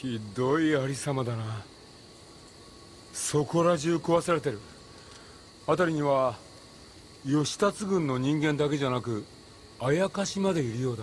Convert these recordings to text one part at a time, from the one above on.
ひどいありさまだな。そこら中壊されてる。辺りには義達軍の人間だけじゃなくあやかしまでいるようだ。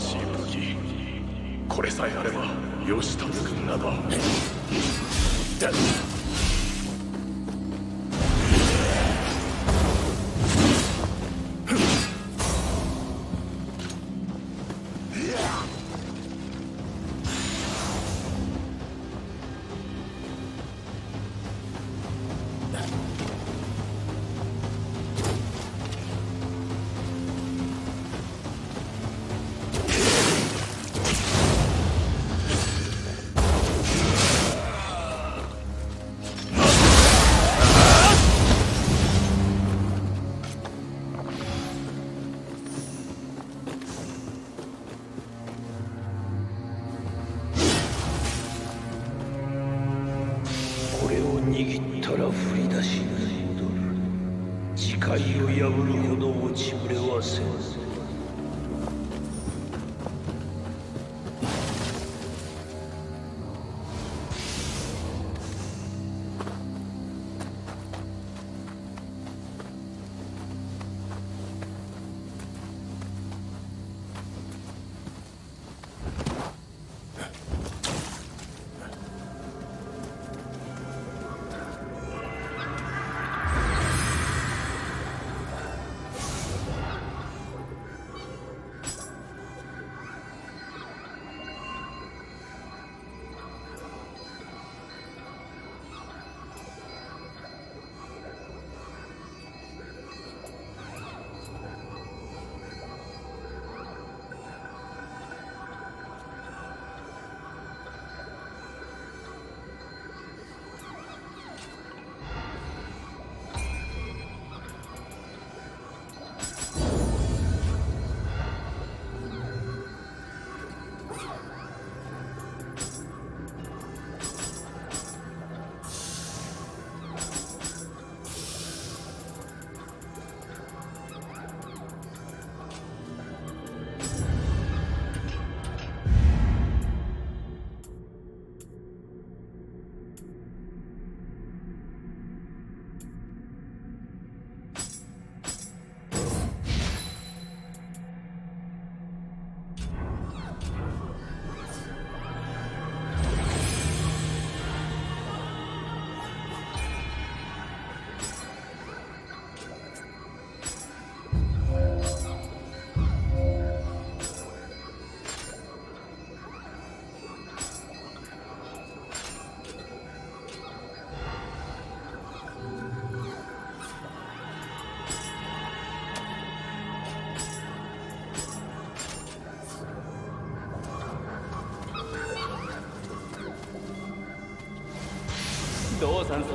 の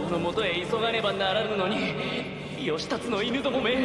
のもとへ急がねばならぬのに義達の犬どもめ。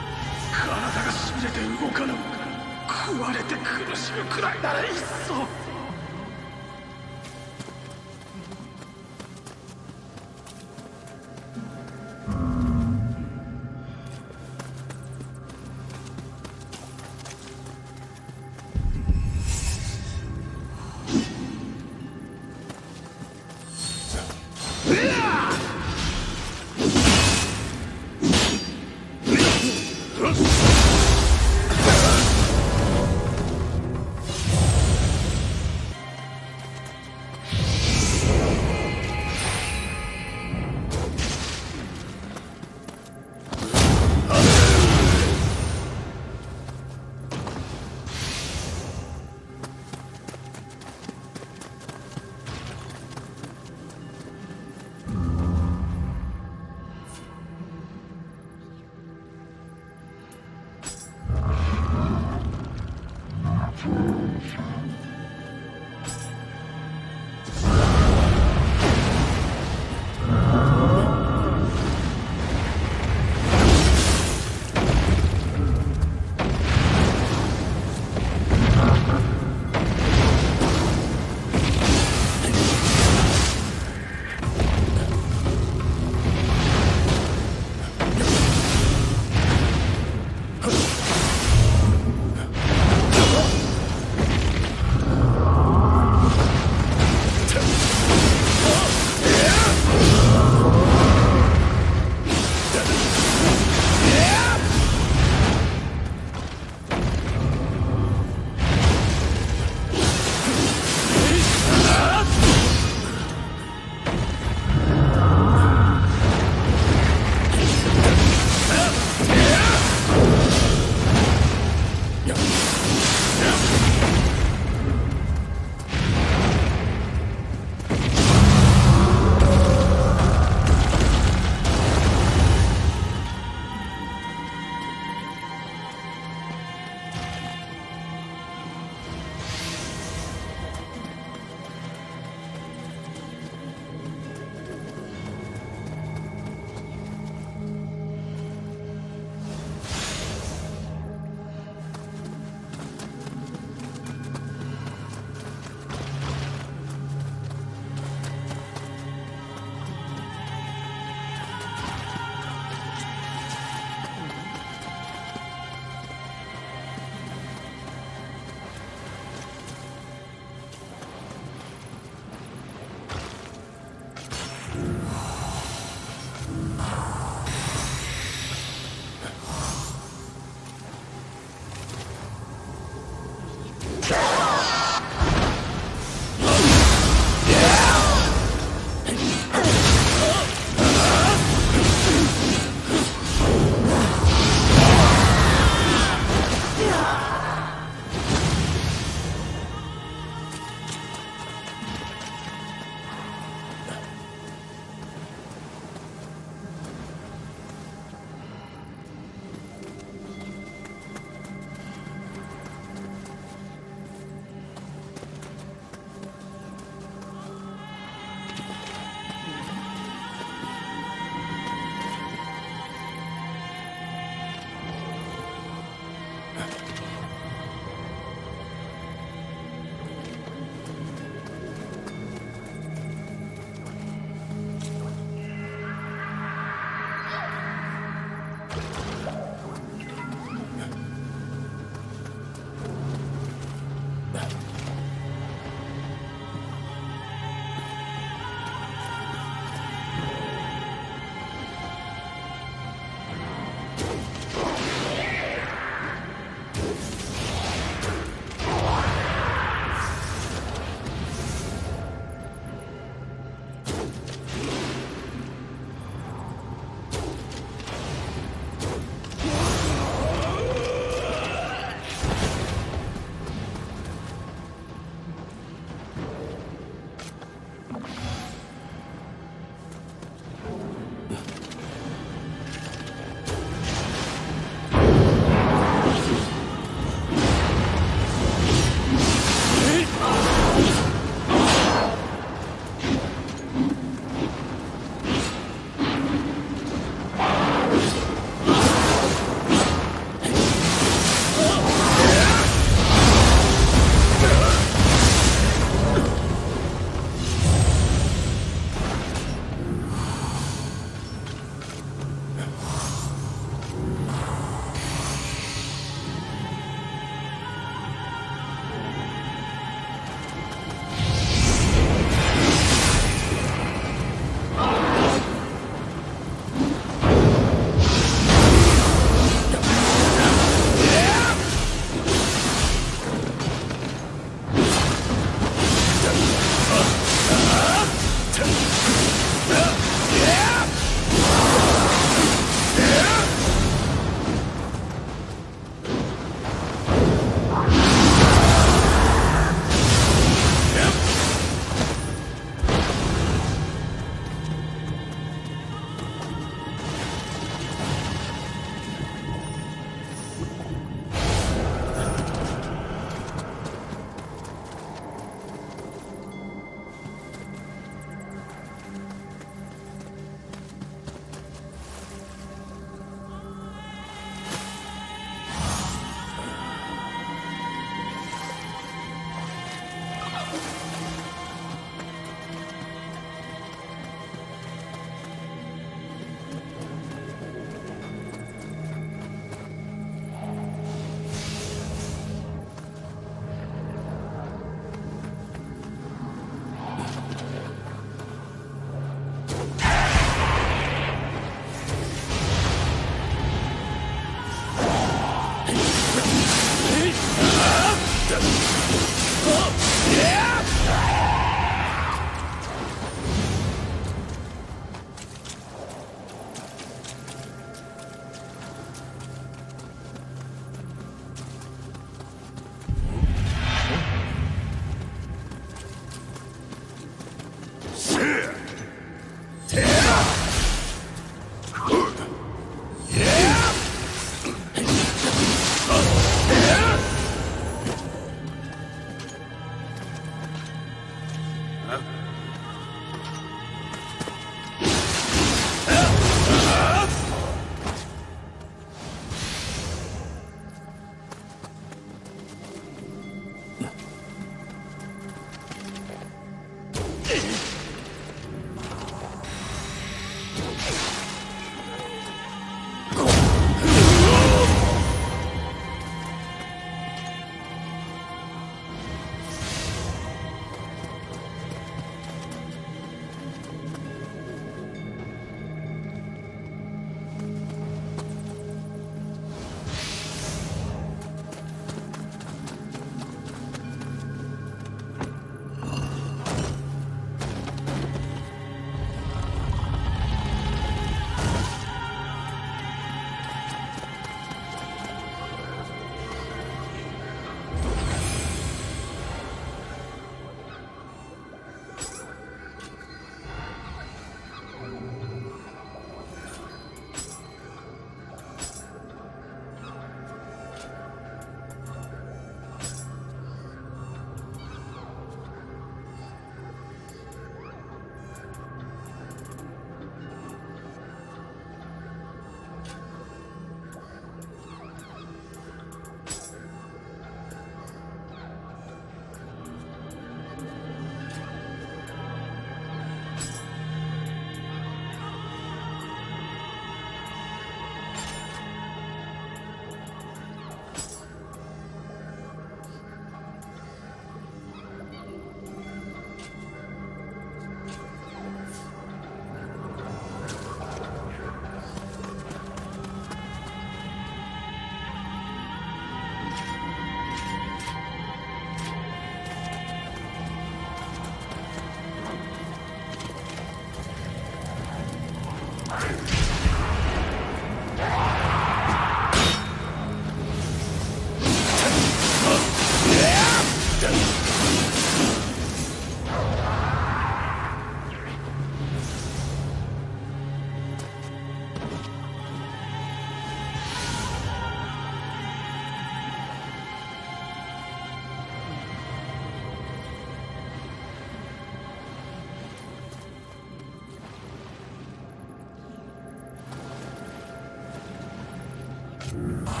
Mm-hmm.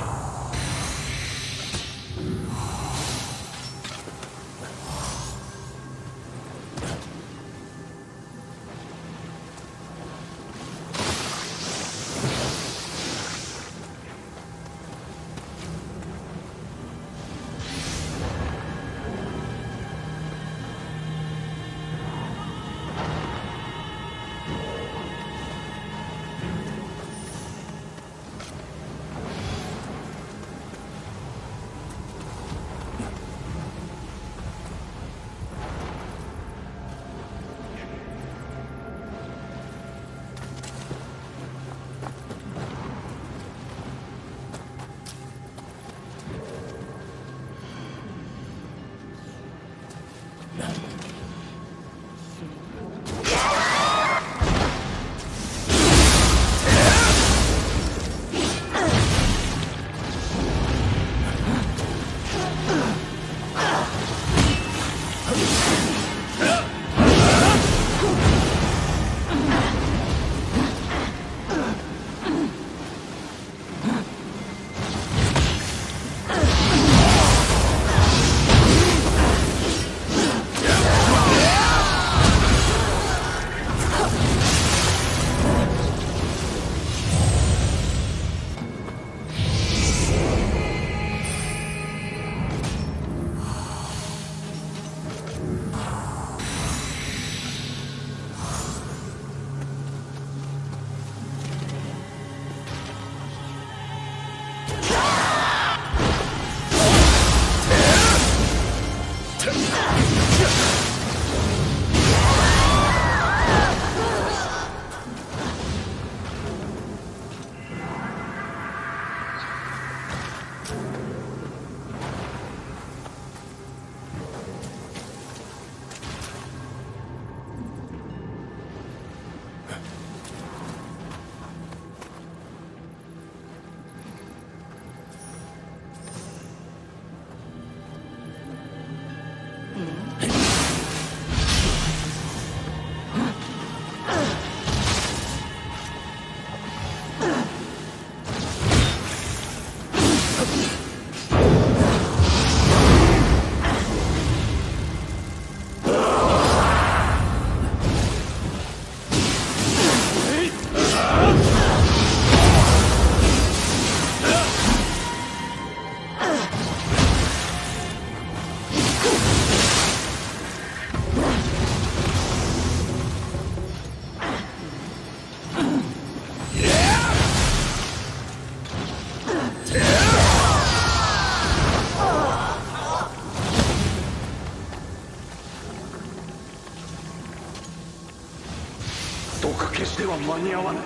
に合わない。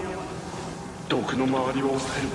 毒の周りを抑える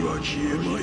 Черепахи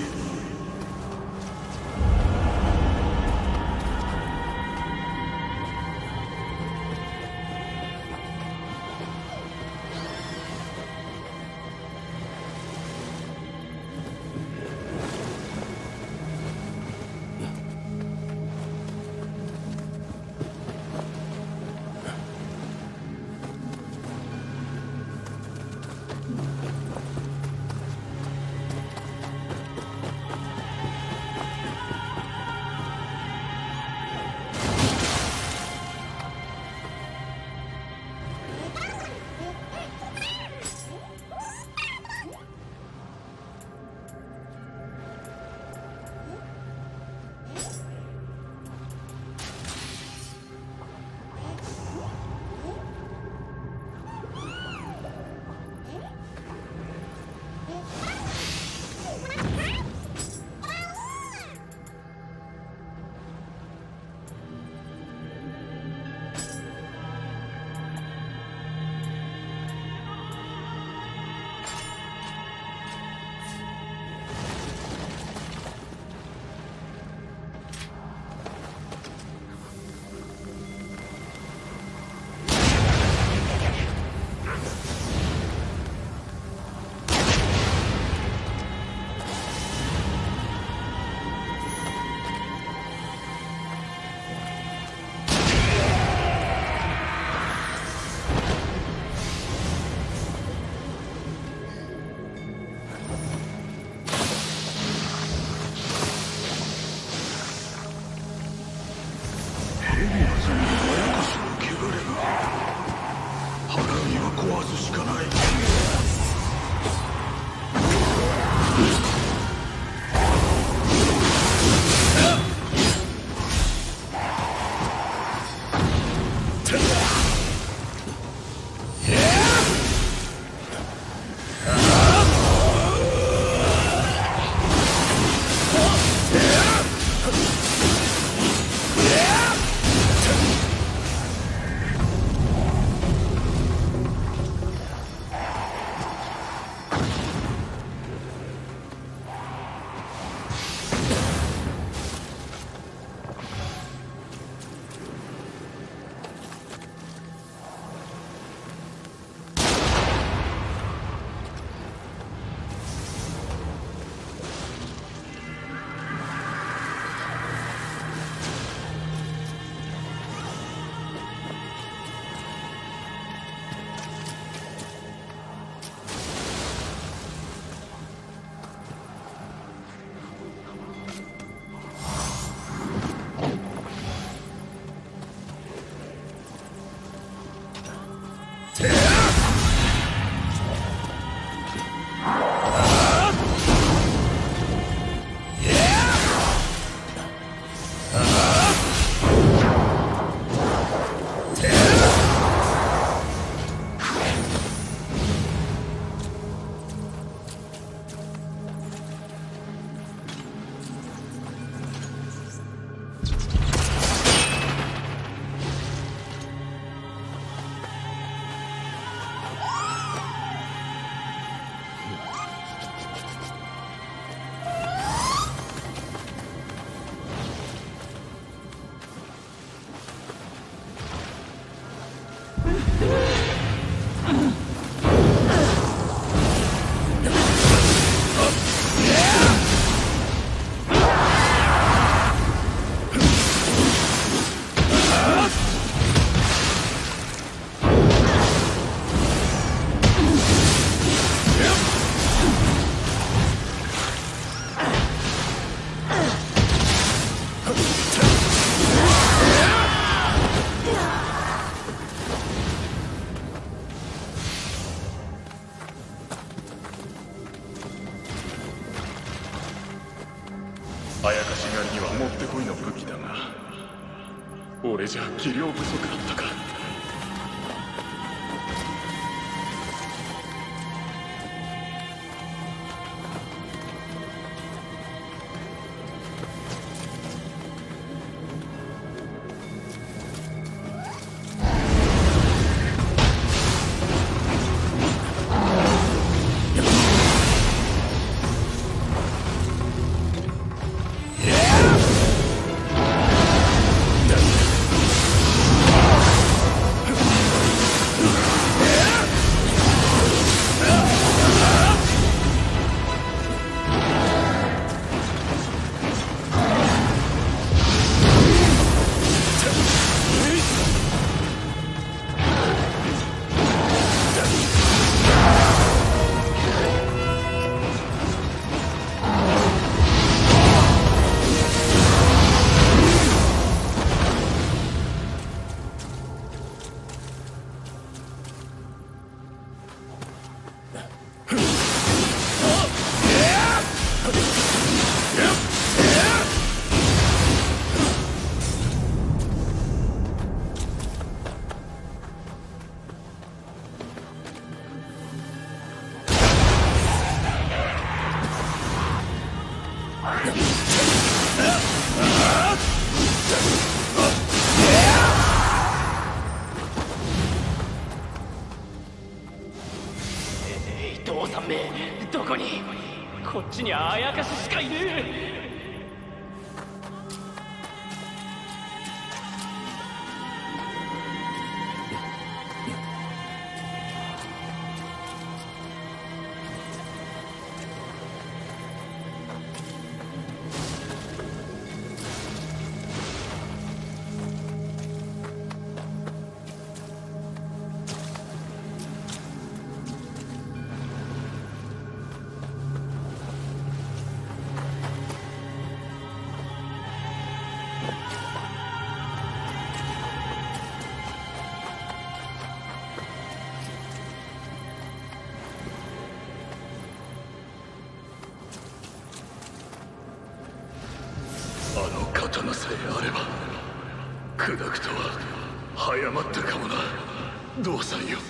道さんよ。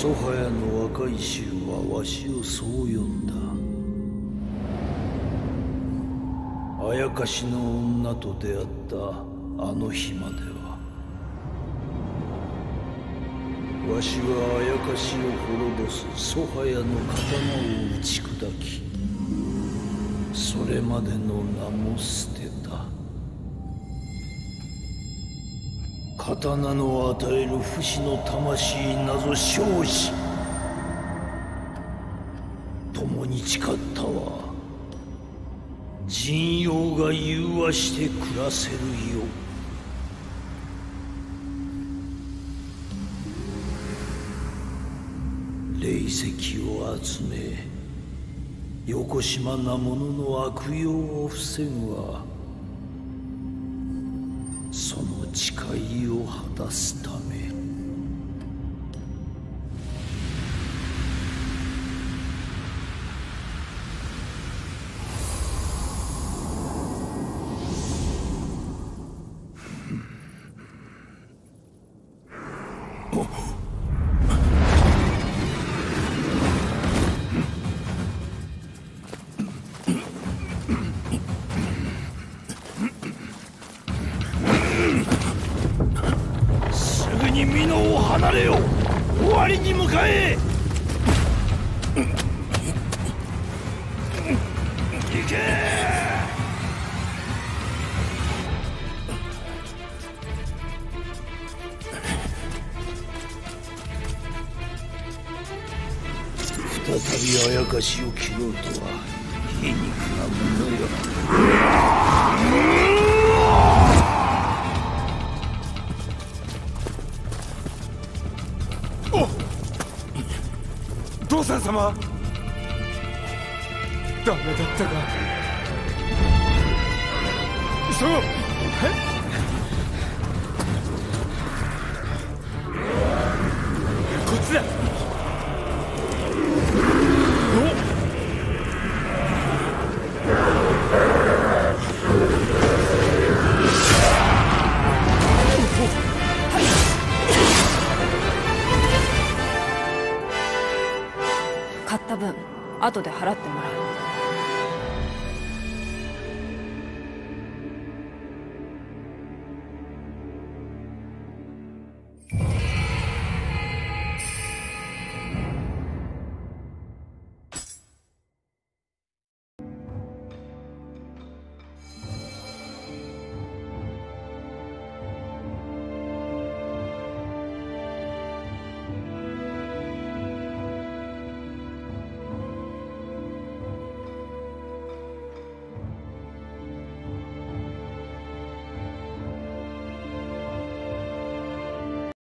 ソハヤの若い衆はわしをそう呼んだ。あやかしの女と出会ったあの日までは。わしはあやかしを滅ぼすソハヤの刀を打ち砕きそれまでの名も捨て刀の与える不死の魂なぞ生死共に誓ったは人妖が融和して暮らせるよ霊石を集めよこしまな者の悪用を防ぐはわはダメだったか